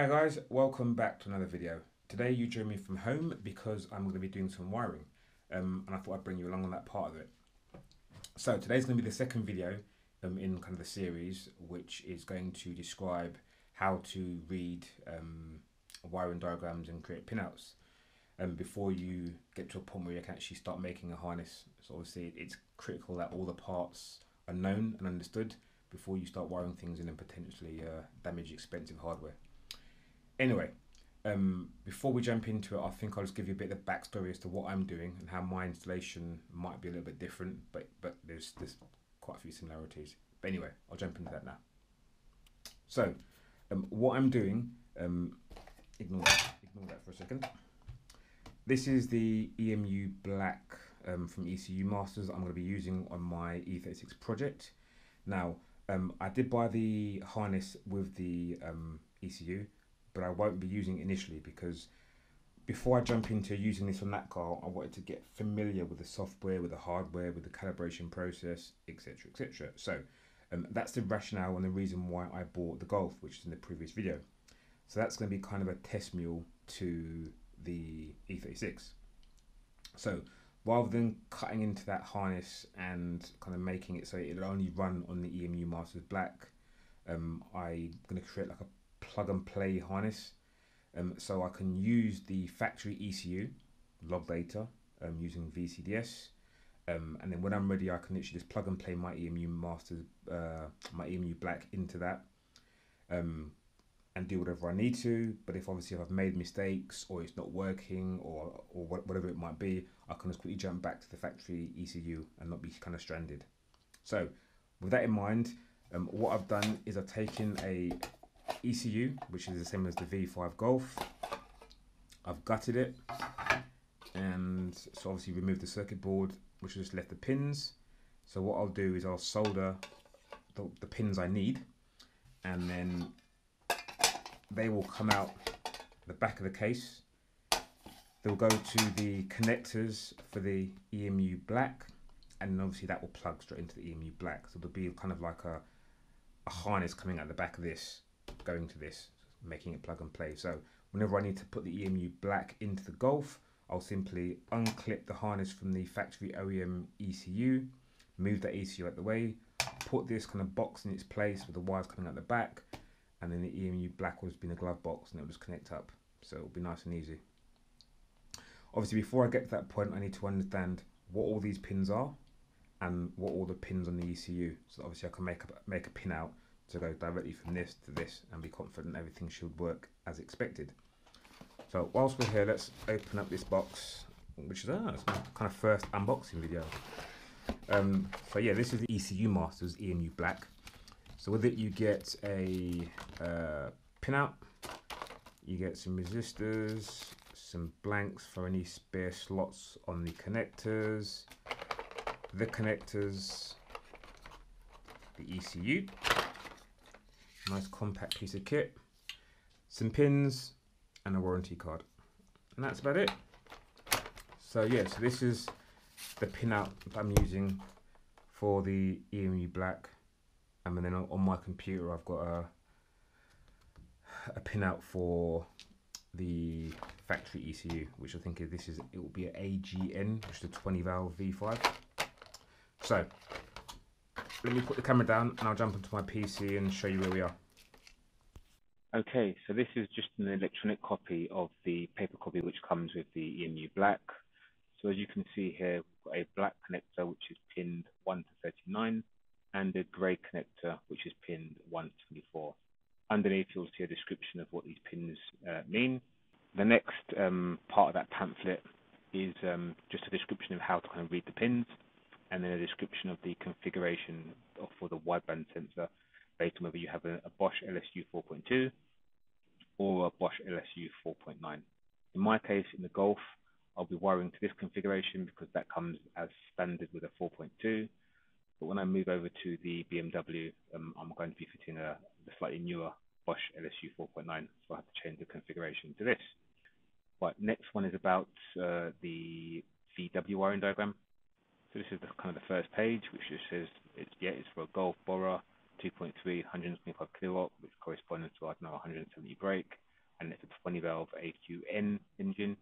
Hi guys, welcome back to another video. Today you join me from home because I'm going to be doing some wiring um, and I thought I'd bring you along on that part of it. So today's going to be the second video um, in kind of the series which is going to describe how to read um, wiring diagrams and create pinouts um, before you get to a point where you can actually start making a harness. So obviously it's critical that all the parts are known and understood before you start wiring things in and potentially uh, damage expensive hardware. Anyway, um, before we jump into it, I think I'll just give you a bit of backstory as to what I'm doing and how my installation might be a little bit different, but but there's there's quite a few similarities. But anyway, I'll jump into that now. So, um, what I'm doing, um, ignore that, ignore that for a second. This is the EMU Black um, from ECU Masters I'm going to be using on my E36 project. Now, um, I did buy the harness with the um, ECU but I won't be using it initially because before I jump into using this on that car, I wanted to get familiar with the software, with the hardware, with the calibration process, etc., etc. So um, that's the rationale and the reason why I bought the Golf, which is in the previous video. So that's going to be kind of a test mule to the E36. So rather than cutting into that harness and kind of making it so it'll only run on the EMU Masters Black, um, I'm going to create like a plug and play harness. Um, so I can use the factory ECU log data um, using VCDS. Um, and then when I'm ready, I can literally just plug and play my EMU master, uh, my EMU black into that, um, and do whatever I need to. But if obviously if I've made mistakes or it's not working or or whatever it might be, I can just quickly jump back to the factory ECU and not be kind of stranded. So with that in mind, um, what I've done is I've taken a ECU, which is the same as the V5 Golf. I've gutted it and so obviously removed the circuit board, which just left the pins. So what I'll do is I'll solder the, the pins I need and then they will come out the back of the case. They'll go to the connectors for the EMU black and obviously that will plug straight into the EMU black. So there'll be kind of like a, a harness coming out the back of this going to this, making it plug and play. So whenever I need to put the EMU black into the Golf, I'll simply unclip the harness from the factory OEM ECU, move that ECU out the way, put this kind of box in its place with the wires coming out the back, and then the EMU black will just be in the glove box and it'll just connect up. So it'll be nice and easy. Obviously, before I get to that point, I need to understand what all these pins are and what all the pins on the ECU. So obviously I can make a, make a pin out to go directly from this to this and be confident everything should work as expected. So whilst we're here, let's open up this box, which is ah, my kind of first unboxing video. Um, so yeah, this is the ECU Masters EMU Black. So with it, you get a uh, pinout, you get some resistors, some blanks for any spare slots on the connectors, the connectors, the ECU, Nice compact piece of kit. Some pins and a warranty card. And that's about it. So yeah, so this is the pinout that I'm using for the EMU Black. And then on my computer I've got a, a pinout for the factory ECU, which I think is, this is, it will be an AGN, which is a 20 valve V5. So let me put the camera down and I'll jump onto my PC and show you where we are. Okay, so this is just an electronic copy of the paper copy which comes with the EMU Black. So as you can see here, we've got a black connector which is pinned 1 to 39 and a grey connector which is pinned 1 to 24. Underneath you'll see a description of what these pins uh, mean. The next um, part of that pamphlet is um, just a description of how to kind of read the pins and then a description of the configuration for the wideband sensor based on whether you have a, a Bosch LSU 4.2 or a Bosch LSU 4.9. In my case, in the Golf, I'll be wiring to this configuration because that comes as standard with a 4.2. But when I move over to the BMW, um, I'm going to be fitting a, a slightly newer Bosch LSU 4.9, so I have to change the configuration to this. But next one is about uh, the VW wiring diagram. So this is the, kind of the first page, which just says it's yeah, it's for a Golf Bora 2.3, 125 kilowatt, which corresponds to I don't know 170 brake. and it's a 20 valve AQN engine.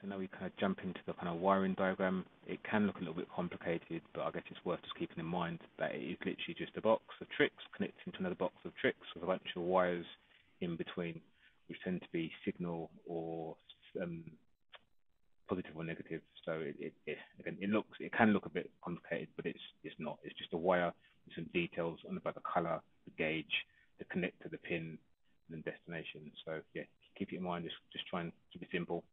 So now we kind of jump into the kind of wiring diagram. It can look a little bit complicated, but I guess it's worth just keeping in mind that it is literally just a box of tricks connecting to another box of tricks with a bunch of wires in between, which tend to be signal or um, positive or negative. So it, it, it, again, it looks, it can look a bit complicated, but it's it's not. It's just a wire with some details on about the color, the gauge, the connector, the pin, and destination. So yeah, keep it in mind. Just just try and keep it simple.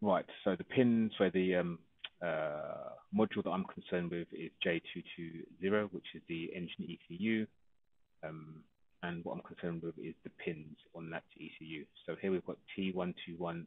Right. So the pins where the um, uh, module that I'm concerned with is J220, which is the engine ECU. Um, and what I'm concerned with is the pins on that ECU. So here we've got T121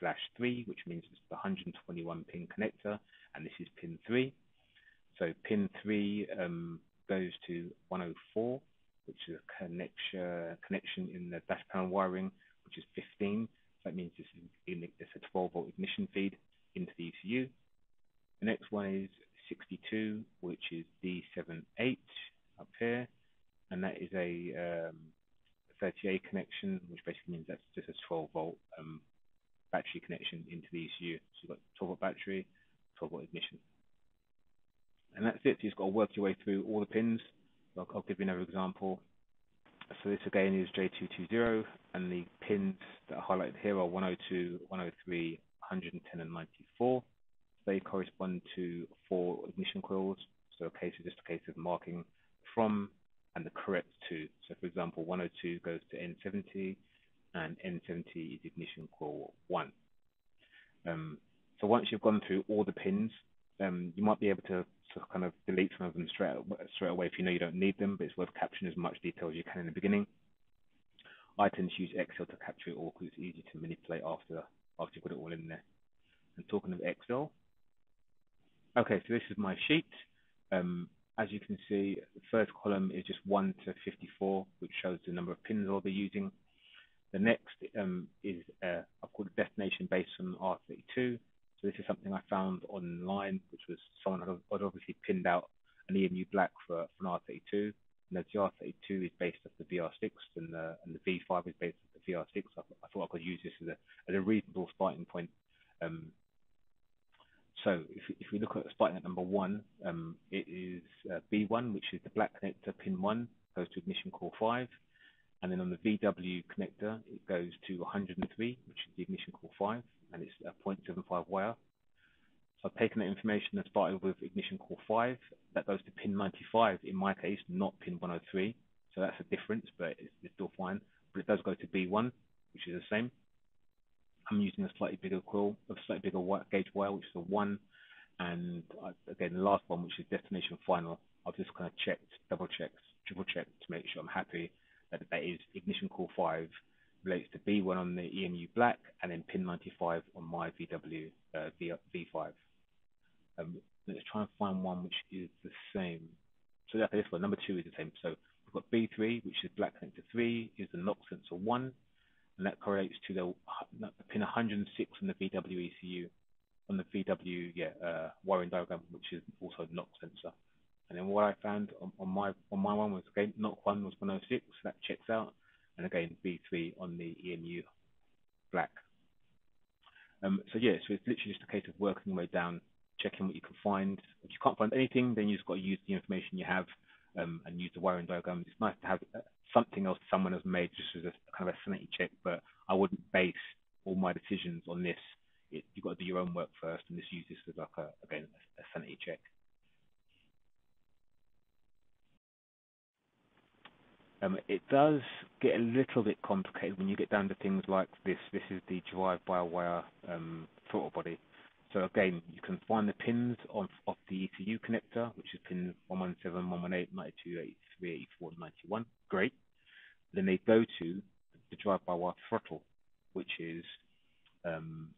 slash 3, which means it's the 121 pin connector, and this is pin 3. So pin 3 um, goes to 104, which is a connection, connection in the dash panel wiring, which is 15. So that means this is it's a 12 volt ignition feed into the ECU. The next one is 62, which is D78 up here, and that is a um, 30A connection, which basically means that's just a 12 volt um, battery connection into the ECU. So you've got 12 volt battery, 12 volt ignition. And that's it. You've got to work your way through all the pins. I'll, I'll give you another example. So this again is J220, and the pins that are highlighted here are 102, 103, 110, and 94. They correspond to four ignition coils. So a case is just a case of marking from and the correct to. So for example, 102 goes to N70, and N70 is ignition coil 1. Um, so once you've gone through all the pins, um, you might be able to, to kind of delete some of them straight, straight away if you know you don't need them, but it's worth capturing as much detail as you can in the beginning. I tend to use Excel to capture it all because it's easy to manipulate after after you've got it all in there. And talking of Excel, okay, so this is my sheet. Um, as you can see, the first column is just 1 to 54, which shows the number of pins I'll be using. The next um, is uh, I've called a destination based on R32. So this is something I found online, which was someone had, obviously pinned out an EMU black for, for an R32. And the R32 is based off the VR6 and the, and the V5 is based off the VR6. I, I thought I could use this as a, as a reasonable starting point. Um, so if, if we look at starting at number one, um, it is uh, B1, which is the black connector pin 1, goes to ignition coil 5. And then on the VW connector, it goes to 103, which is the ignition coil 5, and it's a 0.75 wire. So I've taken that information and started with ignition coil 5. That goes to pin 95 in my case, not pin 103. So that's a difference, but it's, still fine. But it does go to B1, which is the same. I'm using a slightly bigger coil, a slightly bigger gauge wire, which is a 1. And again, the last one, which is destination final, I've just kind of checked, double checked, triple checked to make sure I'm happy that is ignition coil 5 relates to B1 on the EMU black and then pin 95 on my VW uh, v, V5. Um, let's try and find one which is the same. So okay, this one, number two is the same. So we've got B3, which is black connector 3, is the knock sensor 1, and that correlates to the, the pin 106 on the VW ECU, on the VW yeah, uh, wiring diagram, which is also knock sensor. And then what I found on, on my on my one was again knock one was 106, so that checks out. And again B3 on the EMU black. Um, so yeah, so it's literally just a case of working your way down, checking what you can find. If you can't find anything, then you just got to use the information you have um, and use the wiring diagrams. It's nice to have uh, something else someone has made just as a kind of a sanity check, but I wouldn't base all my decisions on this. It, you've got to do your own work first, and this as like a again a sanity check. Um, it does get a little bit complicated when you get down to things like this. This is the drive-by-wire um, throttle body. So again, you can find the pins of, off the ECU connector, which is pin 117, 118, 92, 83, 84, 91. Great. Then they go to the drive-by-wire throttle, which is um,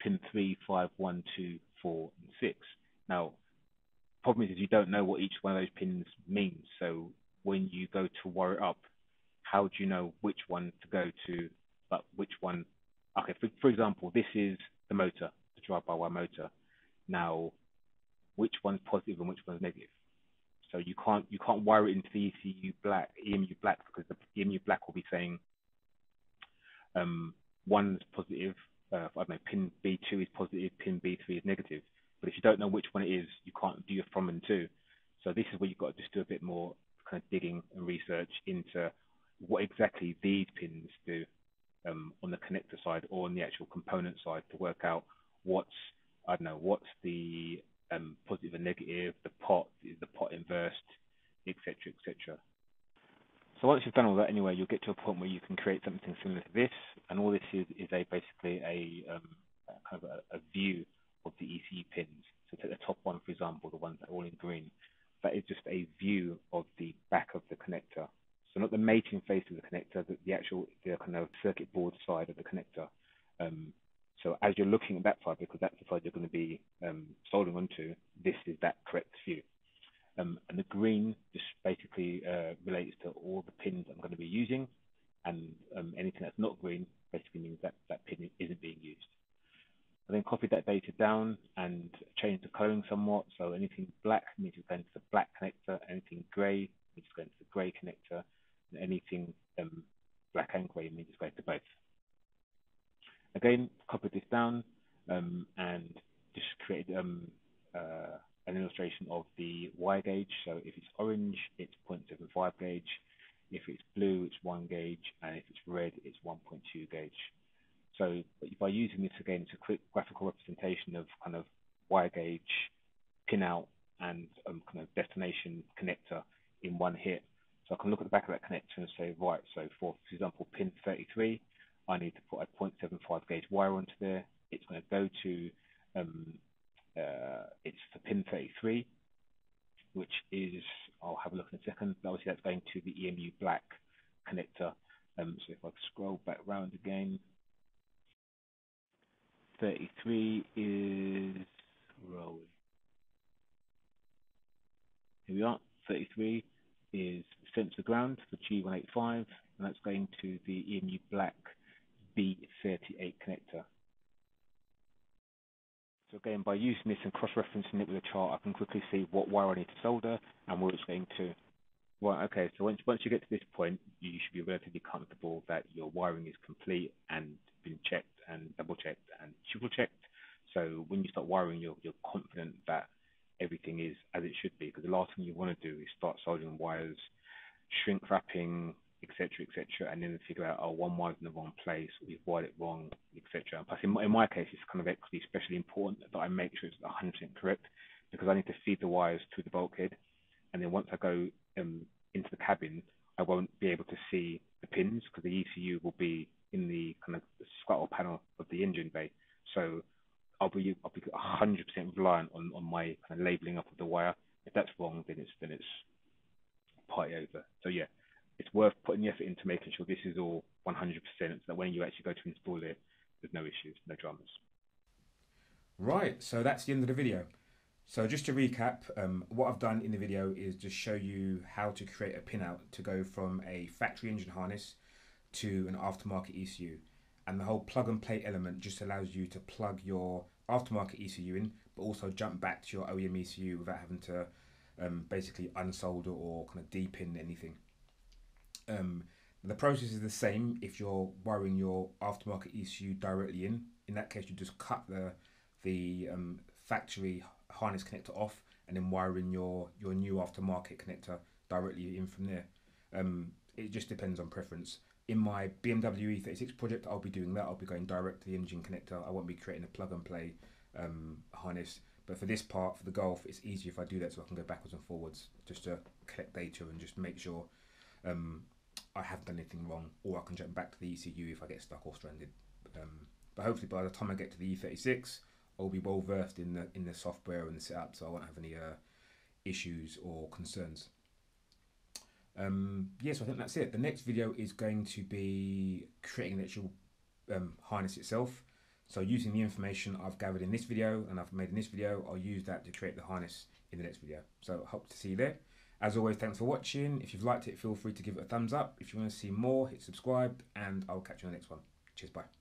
pin 3, 5, 1, 2, 4, and 6. Now, problem is you don't know what each one of those pins means. So when you go to wire it up, how do you know which one to go to, but which one? Okay, for, for example, this is the motor, the drive-by-wire motor. Now, which one's positive and which one's negative? So you can't you can't wire it into the ECU black EMU black because the EMU black will be saying um, one's positive, uh, I don't know, pin B2 is positive, pin B3 is negative. But if you don't know which one it is, you can't do your from and to. So this is where you've got to just do a bit more kind of digging and research into what exactly these pins do um, on the connector side or on the actual component side to work out what's I don't know what's the um, positive and negative, the pot is the pot inversed, etc., etc. So once you've done all that anyway, you'll get to a point where you can create something similar to this, and all this is, is a basically a, um, kind of a, a, view of the ECU pins. So take the top one, for example, the ones that are all in green. That is just a view of the back of the connector. So not the mating face of the connector, but the actual the kind of circuit board side of the connector. Um, so as you're looking at that side, because that's the side you're going to be um, soldering onto, this is that correct view. Um, and the green just basically uh, relates to all the pins I'm going to be using, and um, anything that's not green basically means that that pin isn't being used. I then copied that data down and changed the coloring somewhat. So anything black means it's going to the black connector, anything grey means it's going to the grey connector, and anything um, black and grey means it's going to both. Again, copied this down um, and just created um, uh, an illustration of the wire gauge. So if it's orange, it's 0.75 gauge. If it's blue, it's 1 gauge. And if it's red, it's 1.2 gauge. So by using this again, it's a quick graphical representation of kind of wire gauge, pin out, and um, kind of destination connector in one hit. So I can look at the back of that connector and say, right, so for, for example, pin 33, I need to put a 0.75 gauge wire onto there. It's going to go to um, uh, it's for pin 33, which is, I'll have a look in a second. Obviously, that's going to the EMU black connector. Um, so if I scroll back round again, 33 is, where are we? Here we are. 33 is sensor ground for G185, and that's going to the EMU black B38 connector. So again, by using this and cross-referencing it with a chart, I can quickly see what wire I need to solder and where it's going to. Right, okay, so once, once you get to this point, you should be relatively comfortable that your wiring is complete and been checked and double-checked and triple-checked. So when you start wiring, you're, you're confident that everything is as it should be, because the last thing you want to do is start soldering wires, shrink wrapping, etc., etc., and then figure out, oh, one wire's in the wrong place, we've wired it wrong, etc. Plus, in my, in my case, it's kind of actually especially important that I make sure it's 100% correct because I need to feed the wires to the bulkhead, and then once I go um, into the cabin, I won't be able to see the pins because the ECU will be in the kind of scuttle panel of the engine bay. So I'll be I'll be 100% reliant on, on my kind of labeling up of the wire. If that's wrong, then it's then it's party over. So yeah, it's worth putting the effort into making sure this is all 100% so that when you actually go to install it, there's no issues, no dramas. Right, so that's the end of the video. So just to recap, um, what I've done in the video is just show you how to create a pinout to go from a factory engine harness to an aftermarket ECU. And the whole plug and play element just allows you to plug your aftermarket ECU in, but also jump back to your OEM ECU without having to um, basically unsolder or kind of deepin anything. Um, the process is the same if you're wiring your aftermarket ECU directly in. In that case, you just cut the the um, factory harness connector off and then wiring your your new aftermarket connector directly in from there. Um, it just depends on preference. In my BMW E36 project, I'll be doing that. I'll be going direct to the engine connector. I won't be creating a plug and play um, harness. But for this part, for the Golf, it's easier if I do that so I can go backwards and forwards just to collect data and just make sure um, I haven't done anything wrong, or I can jump back to the ECU if I get stuck or stranded. Um, but hopefully, by the time I get to the E36, I'll be well versed in the in the software and the setup, so I won't have any uh, issues or concerns. Um, yeah, so I think that's it. The next video is going to be creating the actual um, harness itself. So using the information I've gathered in this video and I've made in this video, I'll use that to create the harness in the next video. So hope to see you there. As always, thanks for watching. If you've liked it, feel free to give it a thumbs up. If you want to see more, hit subscribe, and I'll catch you on the next one. Cheers, bye.